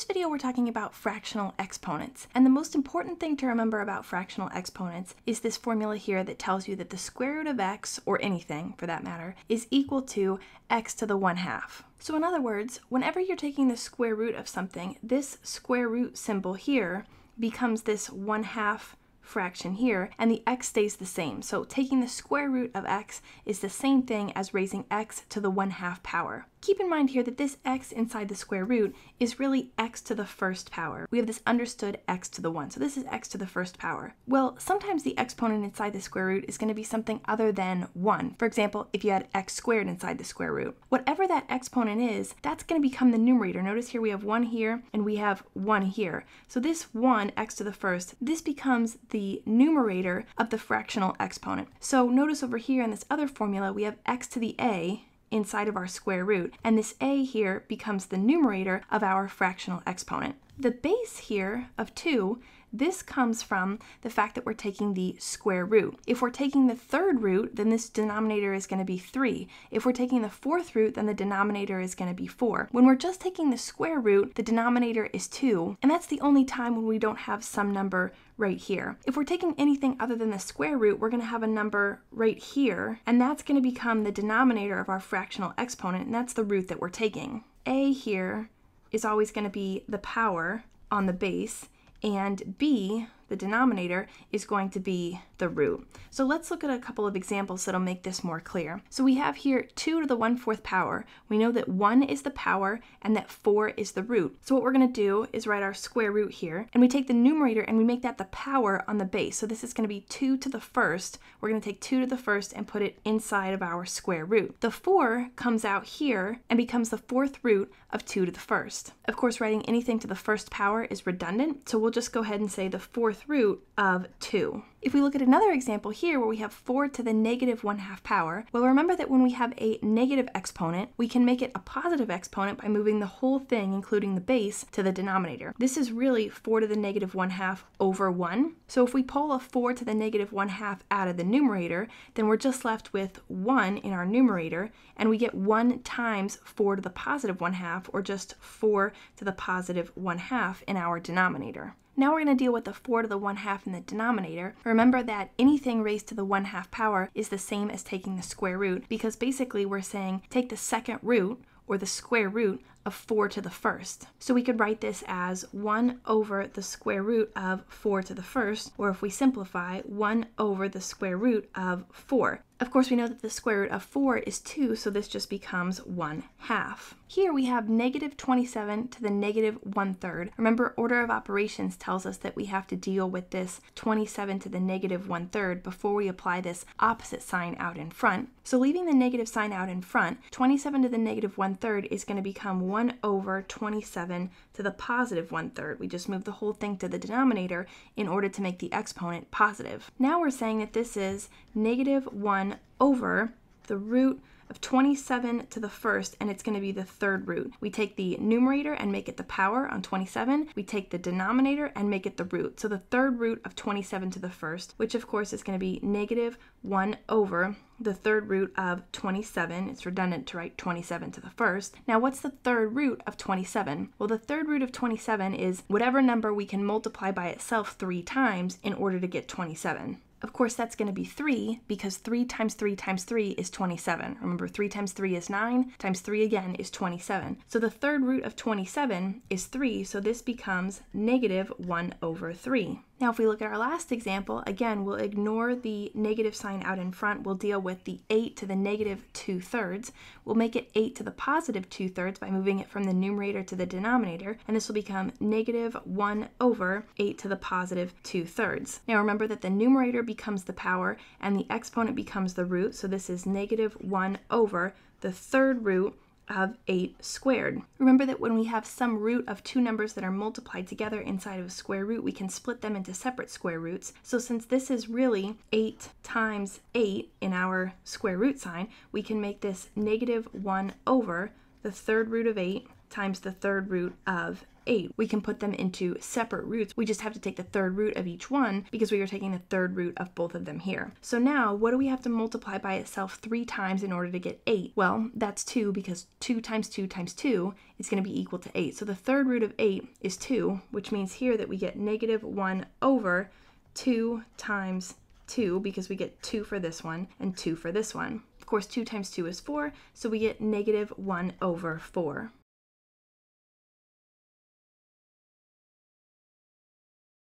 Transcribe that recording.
this video we're talking about fractional exponents. And the most important thing to remember about fractional exponents is this formula here that tells you that the square root of x, or anything for that matter, is equal to x to the 1 half. So in other words, whenever you're taking the square root of something, this square root symbol here becomes this 1 half fraction here, and the x stays the same. So taking the square root of x is the same thing as raising x to the 1 half power. Keep in mind here that this x inside the square root is really x to the first power. We have this understood x to the 1, so this is x to the first power. Well, sometimes the exponent inside the square root is going to be something other than 1. For example, if you had x squared inside the square root. Whatever that exponent is, that's going to become the numerator. Notice here we have 1 here and we have 1 here. So this 1, x to the first, this becomes the numerator of the fractional exponent. So notice over here in this other formula, we have x to the a, inside of our square root, and this a here becomes the numerator of our fractional exponent. The base here of 2 this comes from the fact that we're taking the square root. If we're taking the third root, then this denominator is going to be 3. If we're taking the fourth root, then the denominator is going to be 4. When we're just taking the square root, the denominator is 2, and that's the only time when we don't have some number right here. If we're taking anything other than the square root, we're going to have a number right here, and that's going to become the denominator of our fractional exponent, and that's the root that we're taking. a here is always going to be the power on the base, and b, the denominator, is going to be the root. So let's look at a couple of examples that'll make this more clear. So we have here 2 to the 1 4th power. We know that 1 is the power and that 4 is the root. So what we're going to do is write our square root here, and we take the numerator and we make that the power on the base. So this is going to be 2 to the 1st. We're going to take 2 to the 1st and put it inside of our square root. The 4 comes out here and becomes the fourth root of 2 to the 1st. Of course, writing anything to the first power is redundant, so we'll just go ahead and say the fourth root of 2. If we look at another example here where we have 4 to the negative 1 half power, well remember that when we have a negative exponent, we can make it a positive exponent by moving the whole thing, including the base, to the denominator. This is really 4 to the negative 1 half over 1. So if we pull a 4 to the negative 1 half out of the numerator, then we're just left with 1 in our numerator, and we get 1 times 4 to the positive 1 half, or just 4 to the positive 1 half in our denominator. Now we're going to deal with the 4 to the 1 half in the denominator. Remember that anything raised to the 1 half power is the same as taking the square root because basically we're saying take the second root or the square root of 4 to the first. So we could write this as 1 over the square root of 4 to the first, or if we simplify, 1 over the square root of 4. Of course, we know that the square root of 4 is 2, so this just becomes 1 half. Here we have negative 27 to the negative 1 third. Remember, order of operations tells us that we have to deal with this 27 to the negative 1 third before we apply this opposite sign out in front. So leaving the negative sign out in front, 27 to the negative 1 third is going to become 1 over 27 to the positive 1 third. We just move the whole thing to the denominator in order to make the exponent positive. Now we're saying that this is negative 1 over the root of 27 to the first, and it's going to be the third root. We take the numerator and make it the power on 27. We take the denominator and make it the root. So the third root of 27 to the first, which of course is going to be negative 1 over the third root of 27. It's redundant to write 27 to the first. Now, what's the third root of 27? Well, the third root of 27 is whatever number we can multiply by itself three times in order to get 27. Of course, that's going to be 3 because 3 times 3 times 3 is 27. Remember, 3 times 3 is 9, times 3 again is 27. So the third root of 27 is 3, so this becomes negative 1 over 3. Now, if we look at our last example, again, we'll ignore the negative sign out in front. We'll deal with the 8 to the negative 2 thirds. We'll make it 8 to the positive 2 thirds by moving it from the numerator to the denominator, and this will become negative 1 over 8 to the positive 2 thirds. Now, remember that the numerator becomes the power and the exponent becomes the root, so this is negative 1 over the third root of 8 squared. Remember that when we have some root of two numbers that are multiplied together inside of a square root, we can split them into separate square roots. So since this is really 8 times 8 in our square root sign, we can make this negative 1 over the third root of 8 times the third root of 8. We can put them into separate roots. We just have to take the third root of each one because we are taking the third root of both of them here. So now, what do we have to multiply by itself three times in order to get 8? Well, that's 2 because 2 times 2 times 2 is going to be equal to 8. So the third root of 8 is 2, which means here that we get negative 1 over 2 times 2 because we get 2 for this one and 2 for this one. Of course, 2 times 2 is 4, so we get negative 1 over 4.